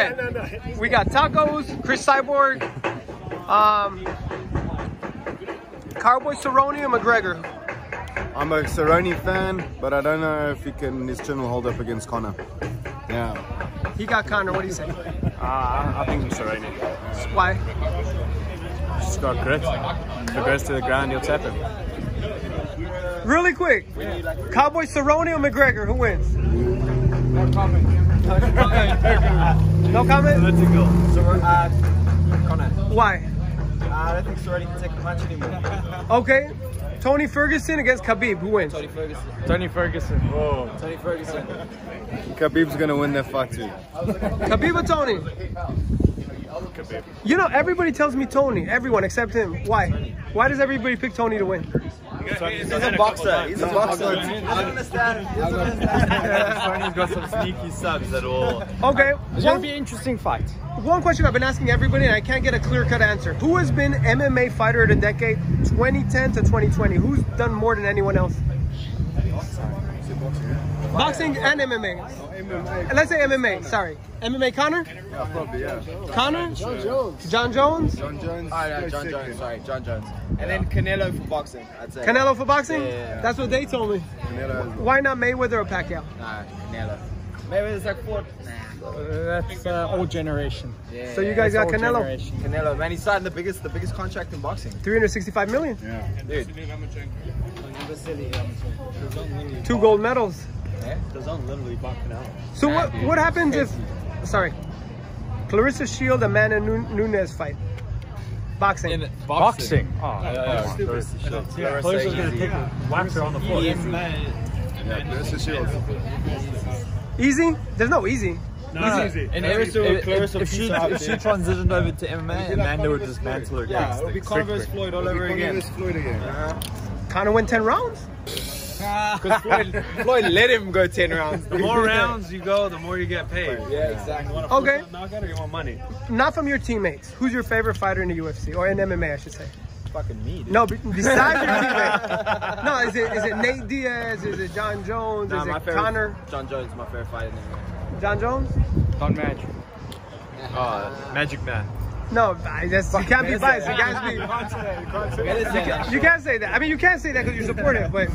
right. We got tacos, Cris Cyborg, um, Cowboy Cerrone, and McGregor. I'm a Cerrone fan, but I don't know if he can his chin will hold up against Conor. Yeah. He got Conor. What do you say? Uh, I think he's Cerrone. Why? He's got grit. If it goes to the ground, he'll tap him. Really quick. Cowboy Cerrone or McGregor? Who wins? No comment. No comment? Political. So, uh, Conor. Why? I don't think Cerrone can take a punch anymore. Okay. Tony Ferguson against Khabib. Who wins? Tony Ferguson. Tony Ferguson. Whoa. Tony Ferguson. Khabib's gonna win that fight too. Khabib or Tony? You know, everybody tells me Tony. Everyone except him. Why? Why does everybody pick Tony to win? He's a boxer. He's a boxer. I don't understand. He doesn't understand. Tony's got some sneaky subs that will. Okay. It's gonna One, be an interesting fight. one question I've been asking everybody, and I can't get a clear-cut answer. Who has been MMA fighter of the decade, 2010 to 2020? Who's done more than anyone else? Boxing and MMA. Let's say MMA. Sorry, MMA. Conor. Yeah, probably yeah. Conor. Jon Jones. Jon Jones. Jon Jones. Oh, no, Jon Jones. Sorry, Jon Jones. And then Canelo for boxing, I'd say. Canelo for boxing. Yeah, yeah, yeah. That's what they told me. Canelo. Why not Mayweather or Pacquiao? Nah, Canelo. Maybe it's like four. Nah. that's uh, old generation. Yeah, So you guys got Canelo. generation. Canelo, man, he signed the biggest, the biggest contract in boxing. 365 million. Yeah. Dude. Two gold medals. Yeah. So what what happens if sorry. Claressa Shield, Amanda Nu- Nunes fight. Boxing. Boxing. Oh, Yeah, yeah. Claressa gonna take a whacker on the floor. Yeah, Claressa Shields. Easy? There's no easy. No, easy. And if, if, if, if she if she transitioned over to MMA, Amanda would dismantle her. Yeah, kicks, it'll be like, Conor quick, versus quick. Floyd all over again. Conor Floyd again. Uh-huh. Conor went 10 rounds? Because Floyd, Floyd let him go 10 rounds. The more rounds you go, the more you get paid. Yeah, exactly. Okay. Knockout or you want money? Not from your teammates. Who's your favorite fighter in the UFC? Or in MMA, I should say. Fucking me, dude. No, besides your teammate. No, is it is it Nate Diaz? Is it Jon Jones? Nah, is my it favorite, Conor? Jon Jones is my favorite fighter in MMA. Jon Jones? Don Magic. Oh, Magic Man. No, I just, you can't be biased. You can't be. You can't say that. I mean, you can't say that because you support it, but